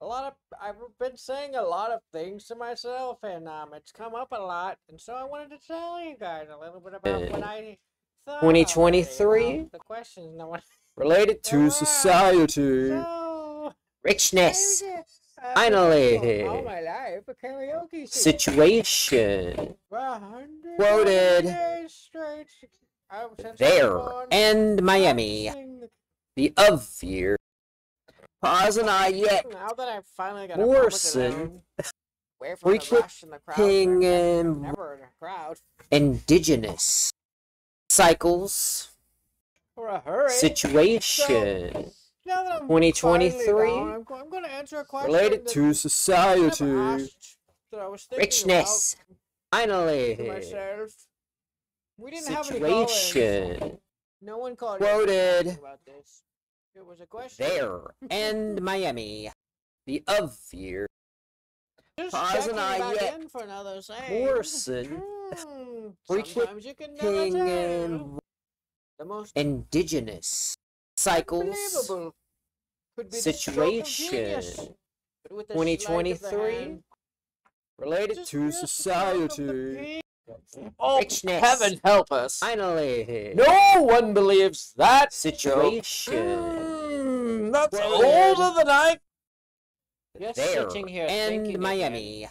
a lot of I've been saying a lot of things to myself, and um, it's come up a lot, and so I wanted to tell you guys a little bit about what I thought. already 2023? The questions no one. Related to Ah, society. So, Richness. uh, Finally. All my life, a karaoke. Situation. Quoted. straight, I- since I was There. And Miami. the- The of year. Pause and I yet. Now that I've finally got Morrison. alone, from the rush and the crowd, where I'm and never in a crowd indigenous. Cycles. for a hurry. Situation. I'm 2023, finally I'm, I'm going to answer a question Related to society. asked, that I was thinking Richness. Finally. myself. We didn't have any. Situation. No one called Quoted. Asking about this. It was a question. There. And Miami. The of year. Just Pause and I yet. in for another. Morrison. Hmm, Sometimes you can never King tell. and The most indigenous. Cycles. could be the stroke of genius, Situation. but with a sleight of the 2023. Related to a stroke of the society. Oh, Richness. heaven help us! Finally. No one believes that. Situation. Mm, that's Quoted. older than I. There. sitting here And again. Miami.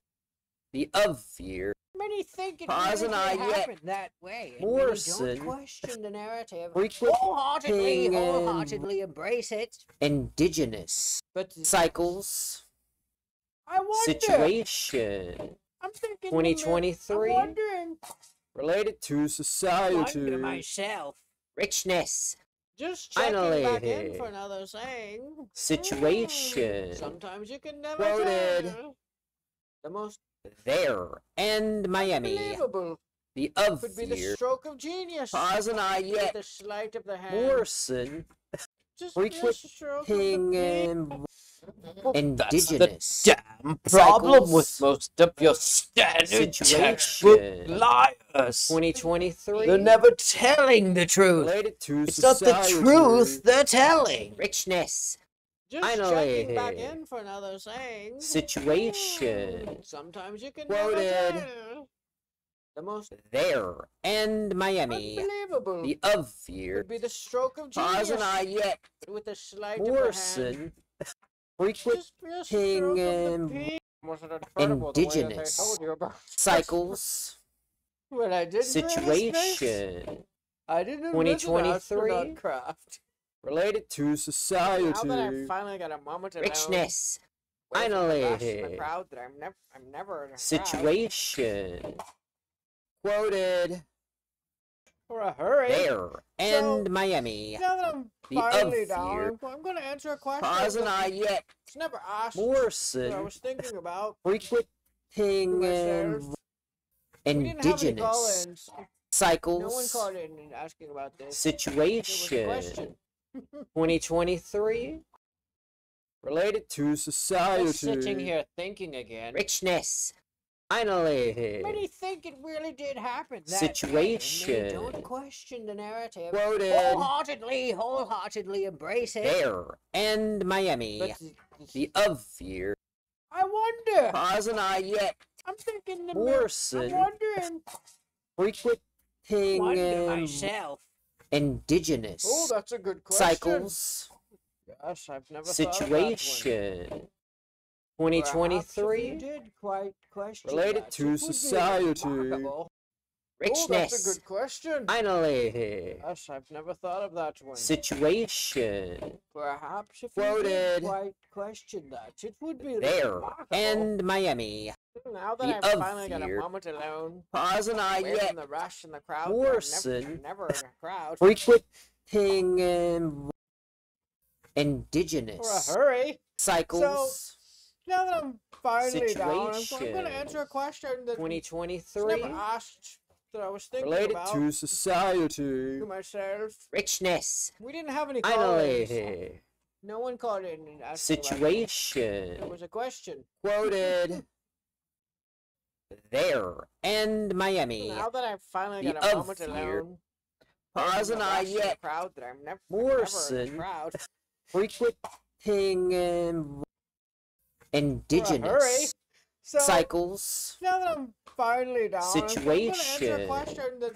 The of year. Many think it Pause really and I did yet. happen that way. and Morrison. don't question the narrative. Wholeheartedly, wholeheartedly embrace it. indigenous. But Cycles. I wonder. Situation. I'm thinking. 2023, I'm wondering. Related to Wonder society. myself. Richness. Just checking back in Finally. for another saying. Situation. Hmm, Sometimes you can never Quoted. tell. The most There. And Miami. The of could be the stroke of genius. Pause and I yet. the sleight of the hand. Morrison. Just frequent the stroke of King the pen. and Well, indigenous. damn problem with most of your standard textbook Situation. liars. 2023. They're never telling the truth. Related to It's not the truth they're telling. Richness. Just Finally. checking back in for another saying. Situation. Sometimes you can Quoted. never tell. The most There. And Miami. unbelievable The of year. would be the stroke of genius. Pause and I yet. with the sleight of the hand. Morrison. Frequent Just be a King stroke of and the pen. Wasn't incredible the way that they indigenous. told you about cycles. When I didn't Situation. I didn't 2023, craft. Related to Now society. that I finally got a moment alone, Richness. away from the rush and the that I'm never, I'm never in a. Situation. Quoted. For a hurry. There. And Miami. Now that I'm The finally down. I'm, going to answer a question Pause and I yet. was never asked. That I was thinking about Frequent King and. We didn't have any indigenous. call-ins. No one Cycles. called in and asking about this. It was a Situation. 2023. Related to society. Just sitting here thinking again. Richness. Finally. Many think it really did happen. That Situation. Don't question the narrative. Quoted. Wholeheartedly, wholeheartedly embrace it. There. And Miami. But The of year. I wonder. Pause and I yet. I'm thinking the Morrison. I'm wondering. Frequent King Wonder and myself. indigenous. Oh, that's a good question. Cycles. Yes, I've never thought of that one. Situation. Perhaps if you 2023. did quite question Related to society. remarkable. Oh, Richness. that's a good question. Finally. Yes, I've never thought of that one. Situation. Perhaps if you Quoted. did quite question that, it would be There. remarkable. And Miami. now the that I've finally got a moment alone, Pause and I yet. the rush and the crowd, Morrison. never, never in a crowd. Frequent King and um, For a indigenous. hurry. Cycles. Now that I'm finally down, I'm, going to Situation. answer a question that 2023. never asked that I was thinking Related about to society. to myself. Richness. We didn't have any call-ins. Finally. No one called in and asked about it. Situation. was a question. Quoted. There. And Miami. Now that I've finally The got a of moment year. alone, Pause and I yet. crowd that I'm never, Morrison. never in a crowd. Frequent King and indigenous So cycles, now that I'm finally down, I'm answer a Situation. question that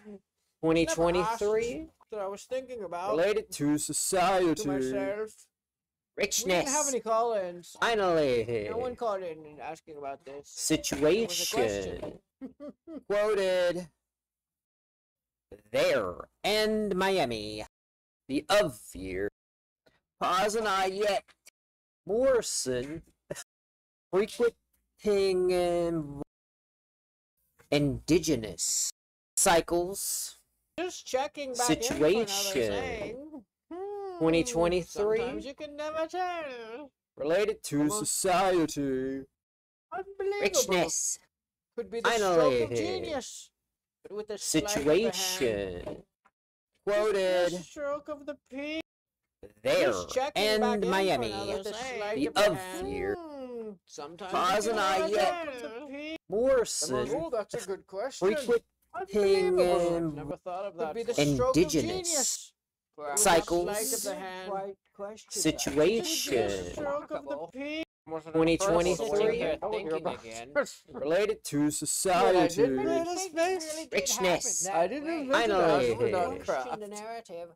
2023, that I was thinking about related to to society, myself. We didn't have richness, any call-ins. finally, No one called in and asking about this. situation, quoted there, and Miami, the of year, pause and I yet, Morrison, frequenting indigenous cycles, Just checking back in for another Situation. thing. Hmm, 2023. Sometimes you can never tell. related to Almost- society, Unbelievable. richness, Could be the stroke of Finally. genius. But with a the situation, quoted stroke of the there, Just checking back and Miami, the of year, Sometimes Pause and I never yet- tell. The Morrison, Oh, that's a good question. frequenting Unbelievable. um, Never thought of that. Be the Indigenous stroke of genius. With a cycles, sleight of the hand. Quite question. situation, Stroke of 2023, related to society, didn't invent this space. richness, I didn't Finally. it. Astronaut Question craft. the narrative.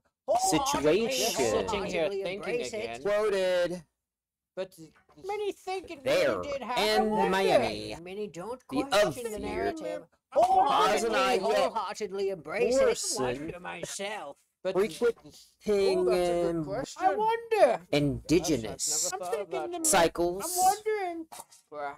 Situation. Sitting here thinking again. quoted But many think it there, really did happen. and one day. Miami, Many don't the question of the narrative. Pause and I Wholeheartedly, yet- wholeheartedly embrace Morrison. it. Myself. But frequenting Oh, that's a um, question. I wonder. indigenous I'm thinking I'm cycles, wondering.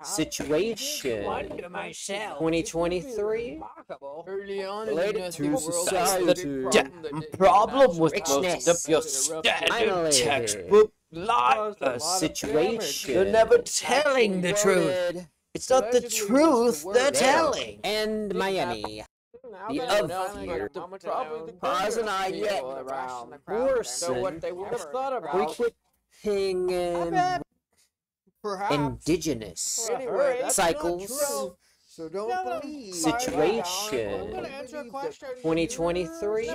Situation, Wonder myself. 2023, remarkable. Early on Related in to society. the problem, that it- problem with Richness. most of your standard textbook Caused a lot of situation, They're never telling the truth. It's not the Allegedly was the truth they're telling. and Miami, Now The that I of know, I year. got a moment to Probably know the the Pause and I yet around. Morrison, So what have thought about frequenting I bet indigenous Anyway, cycles. So don't No, no. believe. Situation. I'm gonna answer a question. 2023,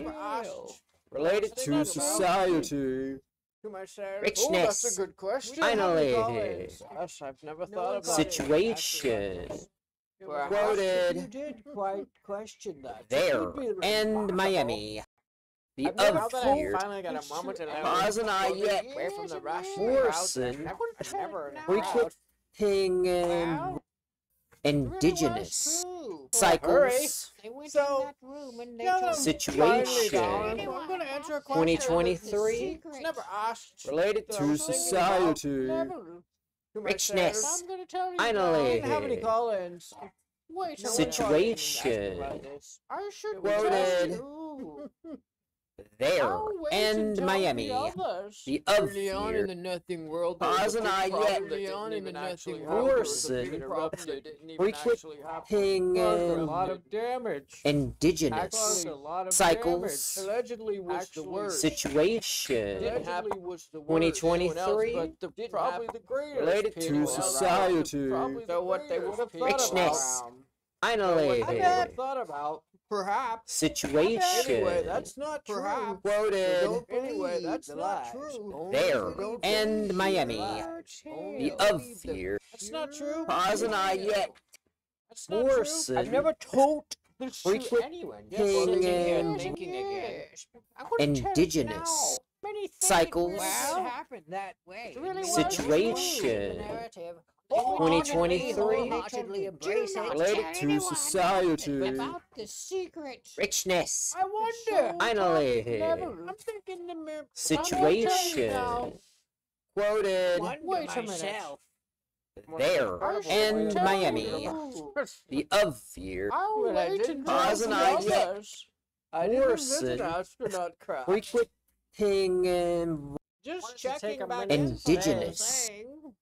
related to that about society, to myself. Oh, richness, that's a good question. Finally. Yes, I've never thought about situation, it. You quoted did quite question that. there, and. Miami, the I've never- now of that I finally got a moment to know Pause and I yet away from the rush Morrison, I never frequenting Wow. indigenous Hurry. cycles, They went So, in that room and they now that told I'm Situation. finally down, I'm gonna answer a question. 2023, never asked. related to was thinking about. society, richness. I'm gonna tell you Finally. now. I didn't have any call-ins. Wait, no one called in and asked me Situation. about. I should Quoted tell you. there, I'll wait and Miami, The others. the of Early in year, the nothing world, there was Pause a and I yet- that Early in the nothing happen. world, There was a Morrison, big problem that didn't even frequent- actually happen. Ting Caused a um, lot of damage. Indigenous of cycles, damage. Allegedly was the Actually, word. situation, Didn't happen was the word. 2023, But the, Didn't probably happen. the greatest related to people around. society, Probably So the what they would have thought Richness. about. finally, I had thought about perhaps. situation, Anyway, that's not. Perhaps. So quoted Anyway, that's the not lies. true. There, and Miami, the lies. Only the believe of fear. year, That's not true. pause and I yet, That's not true. I've never told this to frequent- anyone. Ting, sitting thinking again. I wouldn't tell you indigenous. Many cycles, Well, happen. that way. Really Many was. Situation. Believe the narrative. Twenty-three. Wholeheartedly embrace it. related to society, About the secret. richness, I wonder. finally, I'm thinking the mirror. I'm gonna tell you now. situation, quoted Wonder Wait a minute. myself. there, I should and Miami, the of year, I'll But I wait didn't until Pause the and I yet- others. I Morrison, invent an astronaut craft. frequenting um, Just Wanted checking a back minute in Indigenous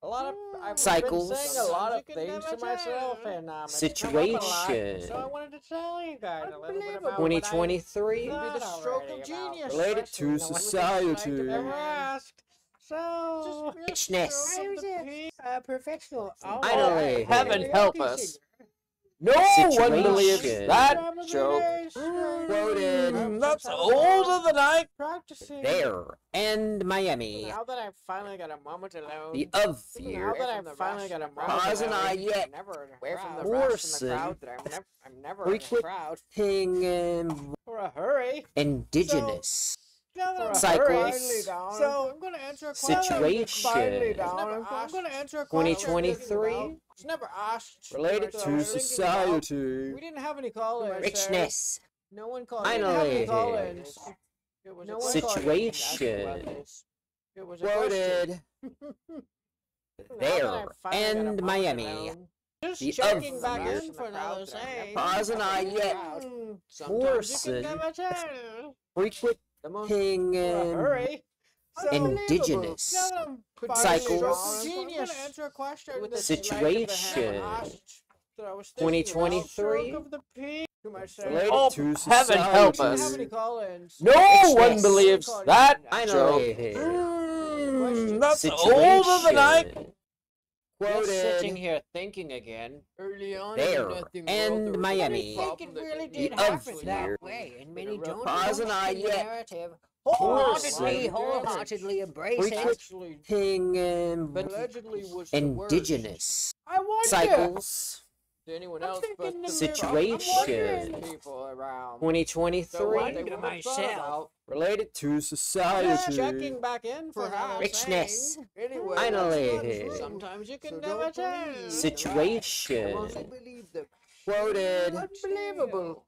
A lot of I've cycles, been saying a lot of things to myself, tell. and um, it's a lot, Situation. so I wanted to tell you guys a little bit about 2023, the stroke of genius. Related to and what we society. Never asked. So richness, I was a uh, professional. Finally. Heaven help us. No one believes that joke. Quoted. That's older than I. Practicing. There and Miami. Now that I've finally got a moment alone. The of now year. that I've finally got a moment Pause and. I yet. Never Away from the Away Morrison. the crowd that I'm never, I'm never in a crowd. Um, For a hurry. indigenous. Now Cycles. so I'm gonna answer a question. Situation. I'm, gonna answer a question. 2023. It's never asked. Related to was thinking about- society. We didn't have any call-ins. Richness. No one called. We didn't have any Finally. It was a No one Situation. It was. Quoted. There I've finally got a and Miami. Just The checking back in for another saying. Pause and I yet. Mm, never tell. Frequent The most thing for um, hurry. Indigenous. Now that I'm Could finally Cycles. down, answer a question With the you like of the situation. hand asked that I was thinking about. 2023. Stroke of the P to myself. Related Oh, to heaven help society. Didn't us. any call-ins. No one Richness. believes that I joke. know. Mm, That's older than I. Situation. Just sitting here thinking again. Early on There nothing and world, there was a Miami. problem I think it really didn't did The happen happen that way, and many Pause don't Pause and I the yet. narrative. Wholeheartedly, wholeheartedly embrace it. Actually, Thing um, but allegedly was the worst. indigenous. I. Cycles. To anyone I'm else but the the Situation. people around. 2023. what to would have thought myself. Related to Just society. checking back in for Perhaps. another Richness. saying. Anyway, Finally. that's not true. Sometimes you can So never don't tell. Situation. I mostly believe them. Quoted. Unbelievable.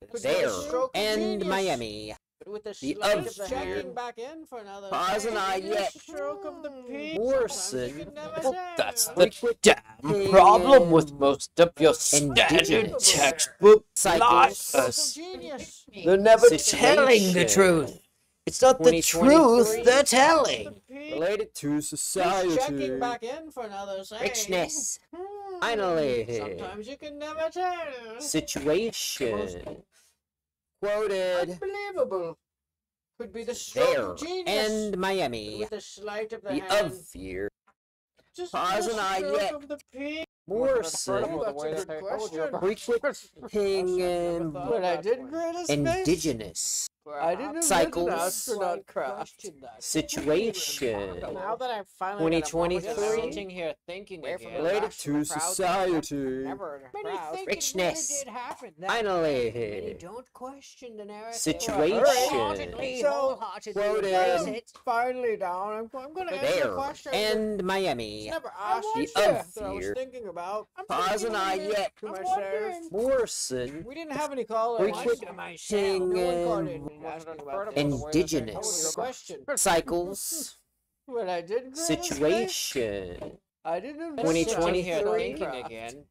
There be a stroke of and. Miami. With the The sleight of of the year. checking back in for another Pause and I yet. Stroke of the P. Morrison. Sometimes you can never Well, that's the Frequent damn problem with most of your standard textbook Cycles. lies. Stroke of genius. They're never Situation. telling the truth. It's not the truth they're telling. Related to Just society. checking back in for another saying. Richness. Hmm. Finally. Sometimes you can never tell. Situation. Quoted. Unbelievable. Could be the stroke of genius. and Miami. with the sleight of the, The hand. of year. Just Pause the and I yet. of the P. Morrison. That's a good question. Frequent thing But I did great as indigenous. I didn't invent Cycles. an astronaut craft. Situation. Now that I've finally got a moment 2023. Sitting here thinking Away again. Related rest of the to crowd, society. Never in a Many crowd. think Richness. it really did happen that way. Finally. Many don't question the narrative. Situation. Wholeheartedly, So, quoted. Finally down. I'm, I'm going to answer a question. and Miami. was never asked The you of that I was thinking about. I'm Pause and I yet. to I'm myself. wondering. Morrison. We didn't have any call Frequent to myself. No one called in. Asked me about that. indigenous. That was your question. cycles. But I did Situation. I didn't invent an 2023. astronaut Thinking craft. again.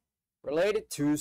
Related to